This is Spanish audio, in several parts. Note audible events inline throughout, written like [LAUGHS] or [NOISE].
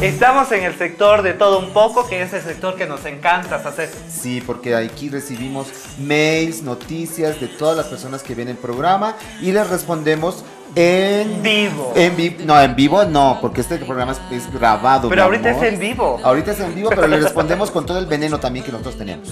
Estamos en el sector de todo un poco, que es el sector que nos encanta hacer. Sí, porque aquí recibimos mails, noticias de todas las personas que ven el programa y les respondemos en vivo. En vivo. No, en vivo no, porque este programa es, es grabado. Pero ahorita es en vivo. Ahorita es en vivo, pero le [LAUGHS] respondemos con todo el veneno también que nosotros tenemos.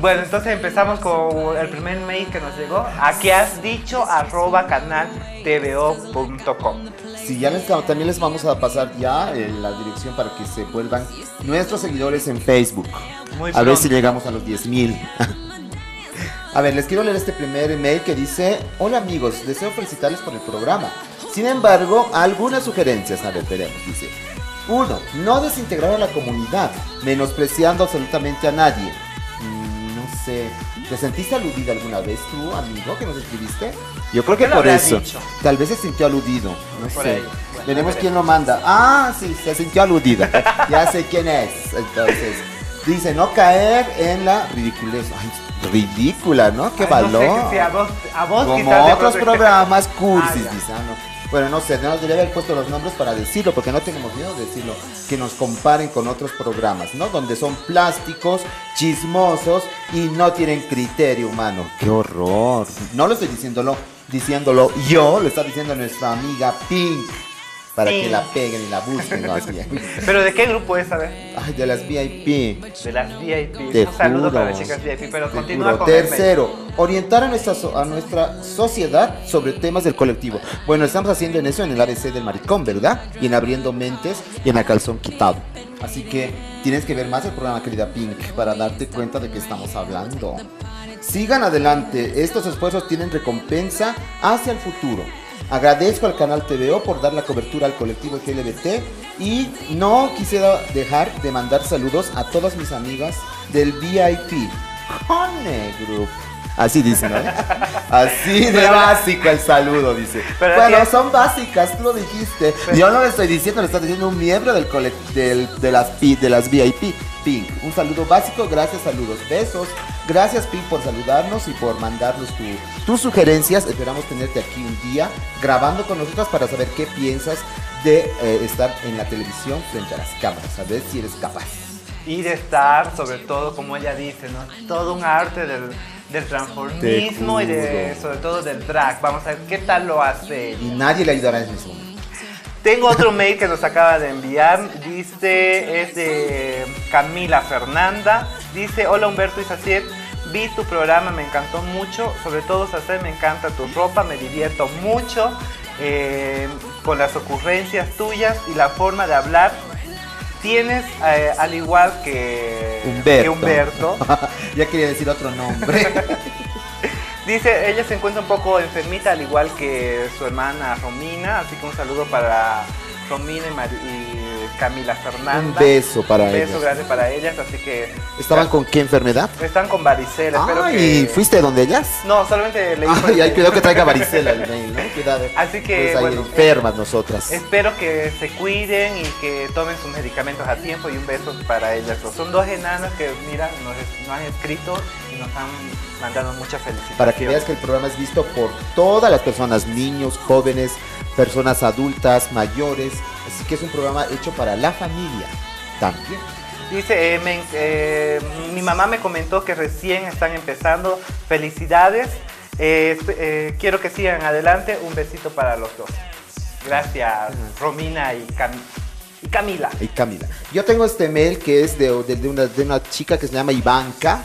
Bueno, entonces empezamos con el primer mail que nos llegó. Aquí has dicho arroba canaltvo.com. Sí, ya les, también les vamos a pasar ya eh, la dirección para que se vuelvan nuestros seguidores en Facebook. Muy a ver si llegamos a los 10 mil. [LAUGHS] A ver, les quiero leer este primer email que dice, hola amigos, deseo felicitarles por el programa. Sin embargo, algunas sugerencias, a ver, veremos, dice. Uno, no desintegrar a la comunidad, menospreciando absolutamente a nadie. Mm, no sé, ¿te sentiste aludida alguna vez tú, amigo, que nos escribiste? Yo creo que ¿Qué lo por eso. dicho? Tal vez se sintió aludido, no Por sé. Bueno, Veremos quién lo manda. Ah, sí, se sintió aludida. [LAUGHS] ya sé quién es. Entonces, dice, no caer en la ridiculez. Ay, ridícula, ¿no? Qué Ay, no sé, valor. que si a vos, a vos Como otros programas cursis, ah, no. Bueno, no sé, no nos debería haber puesto los nombres para decirlo, porque no tenemos miedo de decirlo. Que nos comparen con otros programas, ¿no? Donde son plásticos, chismosos y no tienen criterio humano. ¡Qué horror! No lo estoy diciéndolo, diciéndolo yo, lo está diciendo nuestra amiga Pink. Para que Pink. la peguen y la busquen. Así. [LAUGHS] ¿Pero de qué grupo es, a ver? Ay, de las VIP. De las VIP. Te Un saludo juro. para las chicas VIP, pero continúa con. Tercero, orientar a nuestra, so- a nuestra sociedad sobre temas del colectivo. Bueno, estamos haciendo en eso en el ABC del maricón, ¿verdad? Y en abriendo mentes y en la calzón quitado. Así que tienes que ver más el programa, querida Pink, para darte cuenta de que estamos hablando. Sigan adelante, estos esfuerzos tienen recompensa hacia el futuro. Agradezco al canal TVO por dar la cobertura al colectivo LGBT y no quisiera dejar de mandar saludos a todas mis amigas del VIP. Cone Group. Así dice, ¿no? [LAUGHS] Así de básico el saludo, dice. Pero bueno, es. son básicas, tú lo dijiste. Yo no le estoy diciendo, le estás diciendo un miembro del, cole- del- de, las, de las VIP. Pink, un saludo básico, gracias, saludos, besos. Gracias Pink por saludarnos y por mandarnos tu- tus sugerencias. Esperamos tenerte aquí un día grabando con nosotras para saber qué piensas de eh, estar en la televisión frente a las cámaras, a ver si eres capaz. Y de estar, sobre todo, como ella dice, ¿no? Todo un arte del, del transformismo y de, sobre todo del drag. Vamos a ver qué tal lo hace. Y nadie le ayudará en ese momento. Tengo otro mail que nos acaba de enviar. Dice, es de Camila Fernanda. Dice, hola Humberto y Saciet. Vi tu programa, me encantó mucho. Sobre todo, Saciet, me encanta tu ropa, me divierto mucho eh, con las ocurrencias tuyas y la forma de hablar. Tienes, eh, al igual que Humberto. que Humberto, [LAUGHS] ya quería decir otro nombre. [LAUGHS] Dice, ella se encuentra un poco enfermita, al igual que su hermana Romina, así que un saludo para Romina y, Mari- y Camila Fernanda. Un beso para Un beso ellas. grande para ellas, así que... ¿Estaban con qué enfermedad? Están con varicela, espero Ay, que... ¿fuiste donde ellas? No, solamente le Ay, ay, cuidado que traiga [LAUGHS] varicela el mail, ¿no? Cuidado. Así que, Pues ahí bueno, enfermas nosotras. Espero que se cuiden y que tomen sus medicamentos a tiempo y un beso para ellas. dos. Son dos enanas que, mira, nos, nos han escrito y nos han mandado muchas felicitaciones. Para que veas que el programa es visto por todas las personas, niños, jóvenes, personas adultas, mayores. Así que es un programa hecho para la familia también. Dice, eh, me eh, mi mamá me comentó que recién están empezando. Felicidades. Eh, eh, quiero que sigan adelante. Un besito para los dos. Gracias, Romina y, Cam- y Camila. Y Camila. Yo tengo este mail que es de, de- de una, de una chica que se llama Ivanka.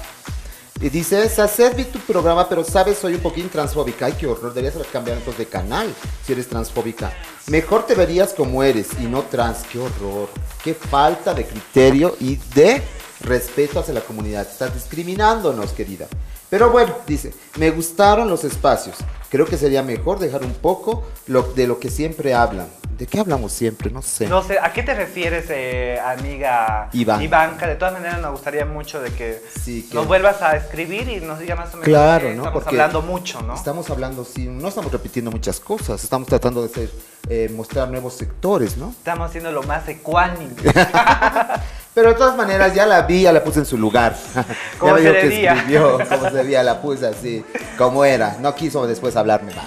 Y dice, Saced vi tu programa, pero sabes, soy un poquín transfóbica. Ay, qué horror, deberías haber cambiado entonces de canal si eres transfóbica. Mejor te verías como eres y no trans. Qué horror. Qué falta de criterio y de respeto hacia la comunidad. Estás discriminándonos, querida. Pero bueno, dice, me gustaron los espacios. Creo que sería mejor dejar un poco lo, de lo que siempre hablan. ¿De qué hablamos siempre? No sé. No sé, ¿a qué te refieres, eh, amiga Iván. Ivanka? De todas maneras, nos gustaría mucho de que, Sí, que- nos vuelvas a escribir y nos diga más o menos Claro, ¿no? estamos Porque hablando mucho, ¿no? Estamos hablando, sí, no estamos repitiendo muchas cosas, estamos tratando de ser, eh, mostrar nuevos sectores, ¿no? Estamos haciendo lo más ecuánime. [LAUGHS] Pero de todas maneras ya la vi, ya la puse en su lugar. Como [LAUGHS] ya se veo que debía. escribió, como se debía, la puse así, como era. No quiso después hablarme más.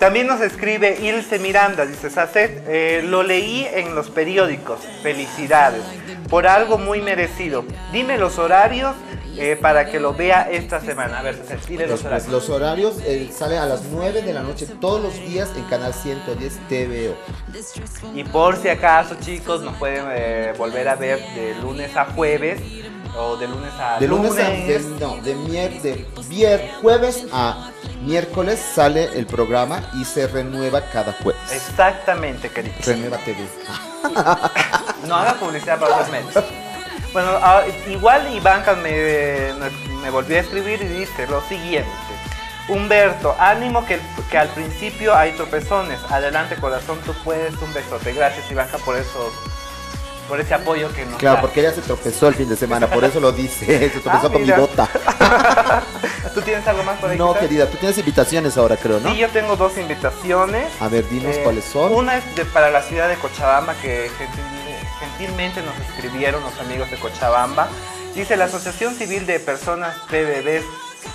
También nos escribe Ilse Miranda, dice Sacet, eh, lo leí en los periódicos, felicidades, por algo muy merecido. Dime los horarios eh, para que lo vea esta semana. A ver, Sacet, dile los Pues, horarios. los horarios eh, sale a las 9 de la noche todos los días en Canal 110 TVO. Y por si acaso, chicos, nos pueden volver a ver de lunes a jueves o de lunes a De lunes a de, no, de, mier- de vier- jueves a miércoles sale el programa y se renueva cada jueves. Exactamente, querido. Renueva TV. [LAUGHS] No haga publicidad para otros medios. Bueno, ah, igual Ivanka me, me volvió a escribir y dice lo siguiente. Humberto, ánimo que, que al principio hay tropezones. Adelante corazón, tú puedes. Un besote. Gracias Ivanka por eso, por ese apoyo que nos Claro, da. porque ella se tropezó el fin de semana, por eso lo dice. [LAUGHS] Se tropezó Ah, con mi bota. [LAUGHS] ¿Tú tienes algo más por ahí? No, quizás? querida, tú tienes invitaciones ahora, creo, ¿no? Sí, yo tengo dos invitaciones. A ver, dinos Eh, cuáles son. Una es de- para la ciudad de Cochabamba, que gentil- gentilmente nos escribieron los amigos de Cochabamba. Dice la Asociación Civil de Personas PBBs,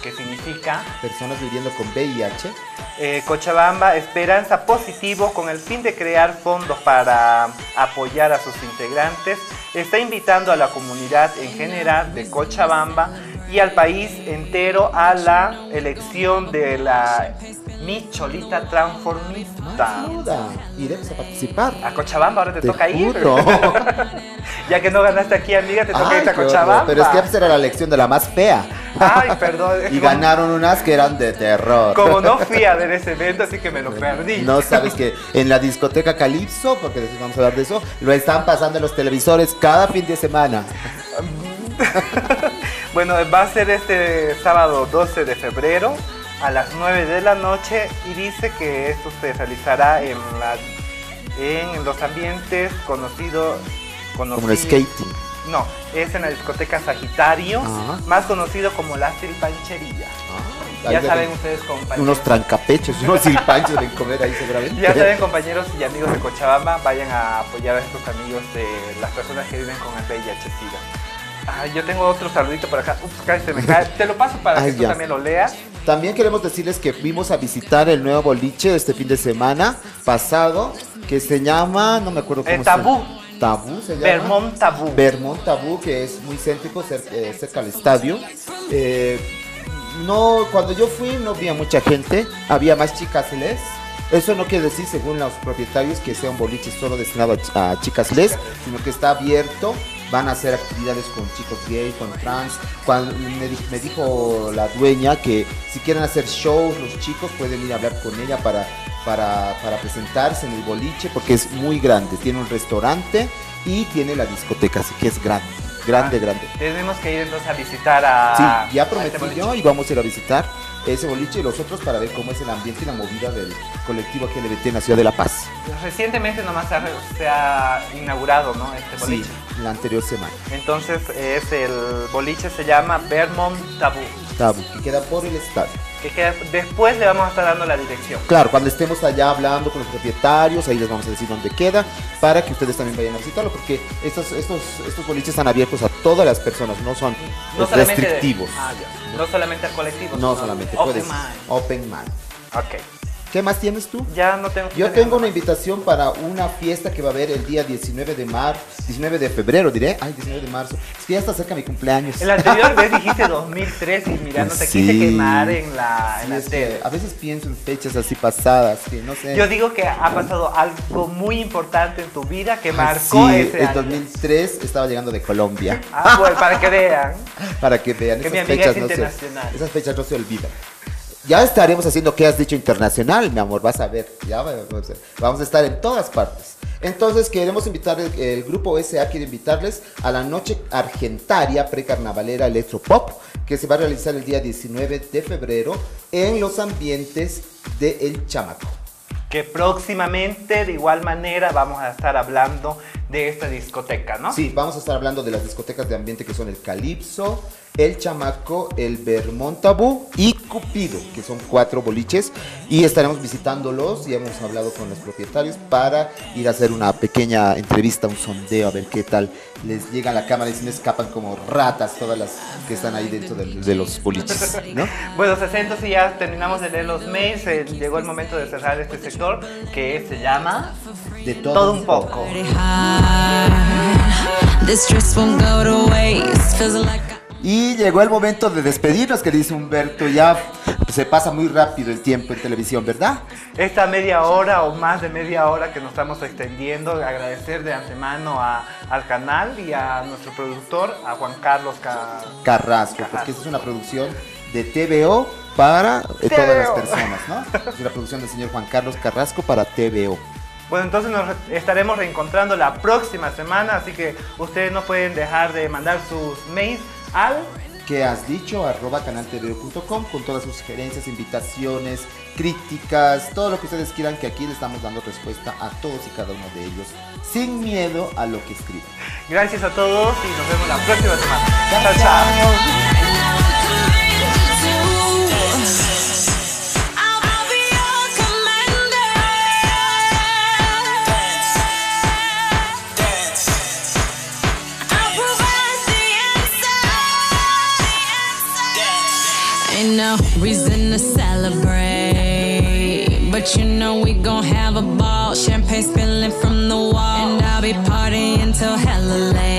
que significa Personas viviendo con VIH. eh, Cochabamba Esperanza Positivo, con el fin de crear fondos para apoyar a sus integrantes, está invitando a la comunidad en general de Cochabamba y al país entero a la elección de la Mi Cholita Transformista. Duda, iremos a participar. A Cochabamba ahora te, Te toca ir. [LAUGHS] ya que no ganaste aquí, amiga, te toca Ay, irte a horror, Cochabamba. Pero es que esa era la elección de la más fea. Ay, perdón. [LAUGHS] Y ganaron unas que eran de terror. Como no fui a ver ese evento, así que me lo perdí. No sabes que en la discoteca Calypso, porque después vamos a hablar de eso, lo están pasando en los televisores cada fin de semana. [LAUGHS] Bueno, va a ser este sábado 12 de febrero a las 9 de la noche y dice que esto se realizará en, la, en los ambientes conocidos Como el skating. No, es en la discoteca Sagitario, Ajá. más conocido como la Silpanchería. Ahí Ya saben ustedes, compañeros. Unos trancapechos, unos silpanchos deben comer ahí seguramente. Ya saben, compañeros y amigos de Cochabamba, vayan a apoyar a estos amigos de las personas que viven con el VIH-Sida. Ah, yo tengo otro saludito por acá. Ups, casi se me cae. Te lo paso para Ay, que tú ya. también lo leas. También queremos decirles que fuimos a visitar el nuevo boliche este fin de semana pasado, que se llama, no me acuerdo cómo Eh, se Tabú. llama. Tabú se llama. Vermont Tabú. Vermont Tabú, que es muy céntrico, eh, cerca al estadio. Eh, no, cuando yo fui no había mucha gente, había más chicas les. Eso no quiere decir, según los propietarios, que sea un boliche solo destinado a, a chicas les, sino que está abierto. Van a hacer actividades con chicos gay, con trans. Cuando me, me dijo la dueña que si quieren hacer shows, los chicos pueden ir a hablar con ella para, para, para presentarse en el boliche, porque es muy grande. Tiene un restaurante y tiene la discoteca, así que es grande, grande, Ah, grande. Tenemos que ir entonces a visitar a. Sí, ya a este prometí boliche. yo y vamos a ir a visitar ese boliche y los otros para ver cómo es el ambiente y la movida del colectivo aquí LGBT en la ciudad de La Paz. Recientemente nomás se ha, se ha inaugurado, ¿no? Este Sí, boliche. la anterior semana. Entonces es el boliche se llama Vermont Tabú. Tabú, que queda por el estadio. Que después le vamos a estar dando la dirección. Claro, cuando estemos allá hablando con los propietarios, ahí les vamos a decir dónde queda, para que ustedes también vayan a visitarlo, porque estos, estos, estos boliches están abiertos a todas las personas, no son No eh, de- restrictivos. ah. No solamente al colectivo. No solamente open puedes. mind. Open mind. Ok. ¿Qué más tienes tú? Ya no tengo. Yo tengo una invitación para una fiesta que va a haber el día 19 de marzo, 19 de febrero, diré. Ay, 19 de marzo. Es que ya está cerca mi cumpleaños. El anterior [LAUGHS] vez dijiste 2003 y mira, no te quise quemar en la, en la tele. a veces pienso en fechas así pasadas, que no sé. Yo digo que ha pasado algo muy importante en tu vida que Ay, marcó sí, ese en año. 2003 estaba llegando de Colombia. Ah, bueno, para que vean. [LAUGHS] Para que vean, Que esas mi amiga fechas, es no se, internacional. esas fechas no se olvidan. Ya estaremos haciendo qué has dicho internacional, mi amor, vas a ver. Ya vamos a, vamos a estar en todas partes. Entonces queremos invitar, el, el grupo SA quiere invitarles a la noche argentaria precarnavalera electropop que se va a realizar el día 19 de febrero en los ambientes de El Chamaco. Que próximamente, de igual manera, vamos a estar hablando de esta discoteca, ¿no? Sí, vamos a estar hablando de las discotecas de ambiente que son el Calypso, El Chamaco, el Vermont Tabú y Cupido, que son cuatro boliches. Y estaremos visitándolos y hemos hablado con los propietarios para ir a hacer una pequeña entrevista, un sondeo, a ver qué tal les llega a la cámara y si no escapan como ratas todas las que están ahí dentro de, de los boliches, ¿no? Bueno, 60 si ya terminamos de leer los mails, eh, llegó el momento de cerrar este sector que se llama De todo, Todo un poco. Y llegó el momento de despedirnos, que dice Humberto. Ya se pasa muy rápido el tiempo en televisión, ¿verdad? Esta media hora o más de media hora que nos estamos extendiendo, agradecer de antemano a- al canal y a nuestro productor, a Juan Carlos Ca- Carrasco, porque esta es una producción de TVO para eh, todas las personas, ¿no? Es una producción del señor Juan Carlos Carrasco para TVO. Bueno, entonces nos re- estaremos reencontrando la próxima semana, así que ustedes no pueden dejar de mandar sus mails al ¿Qué has dicho? Arroba canaltvO.com con todas sus sugerencias, invitaciones, críticas, todo lo que ustedes quieran, que aquí le estamos dando respuesta a todos y cada uno de ellos, sin miedo a lo que escriban. Gracias a todos y nos vemos la próxima semana. Chao, chao. No reason to celebrate, but you know we gon' have a ball. Champagne spilling from the wall, and I'll be partying till hella late.